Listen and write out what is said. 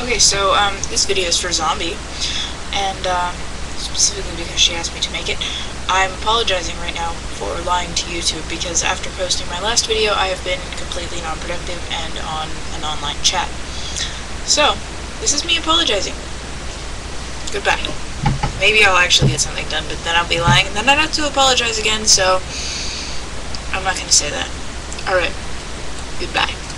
Okay, so um, this video is for Zombie, and uh, specifically because she asked me to make it. I'm apologizing right now for lying to YouTube because after posting my last video, I have been completely non-productive and on an online chat. So, this is me apologizing. Goodbye. Maybe I'll actually get something done, but then I'll be lying, and then I'd have to apologize again, so I'm not going to say that. Alright. Goodbye.